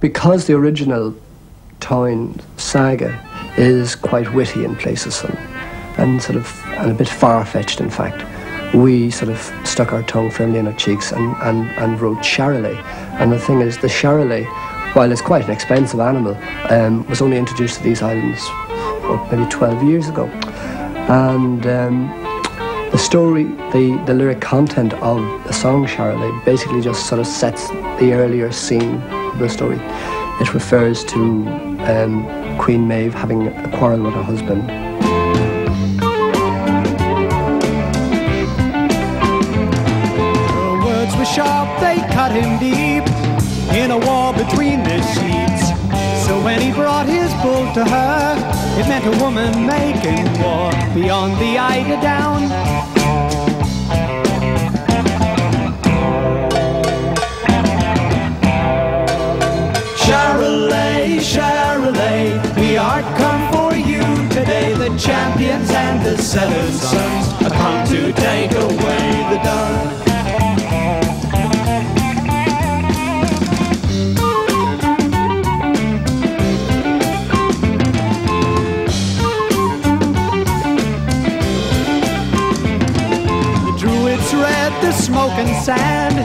Because the original Táin saga is quite witty in places and, and sort of and a bit far-fetched in fact we sort of stuck our tongue firmly in our cheeks and, and, and wrote Charolais. And the thing is, the Charolais, while it's quite an expensive animal, um, was only introduced to these islands maybe 12 years ago. And um, the story, the, the lyric content of the song Charolais basically just sort of sets the earlier scene the story. It refers to um, Queen Maeve having a quarrel with her husband Her words were sharp, they cut him deep in a war between their sheets. So when he brought his bull to her, it meant a woman making war beyond the Eider Down. Are come for you today. The champions and the seven sons are come to take away the Dun. smoking sand.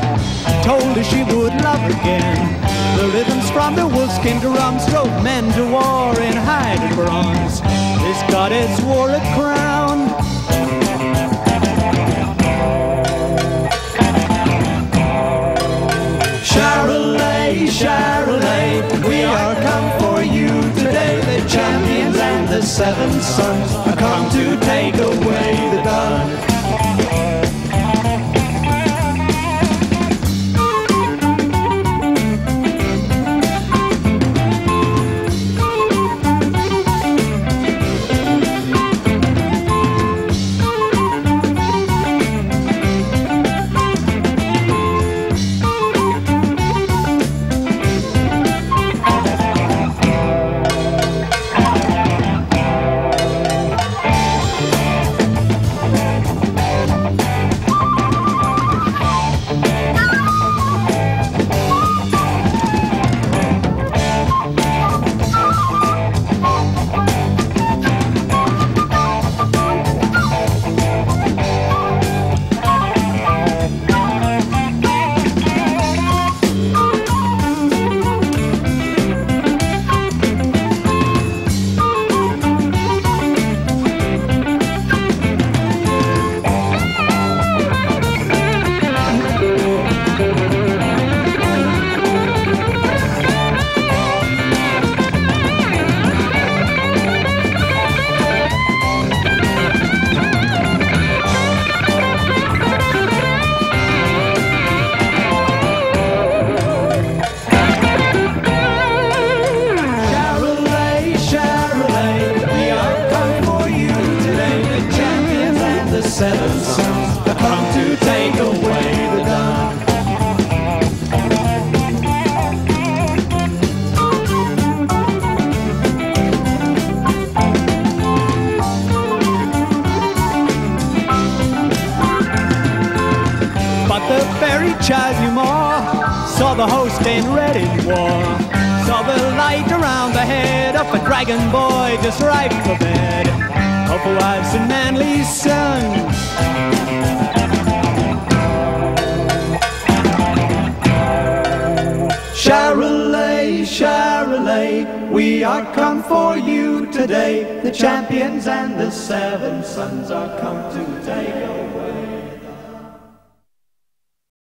Told her she would love again. The rhythms from the wolfskin drums drove men to war in hide and bronze. This goddess wore a crown. Charolais, Charolais, we are come for you today. The champions and the seven sons are come to take away the Dun. Seven sons that come to take away the Dun. But the fairy chases you more. saw the host in red in war. Saw the light around the head of a dragon boy just right for bed of wives and manly sons. Charolais, Charolais, we are come for you today. The champions and the seven sons are come to take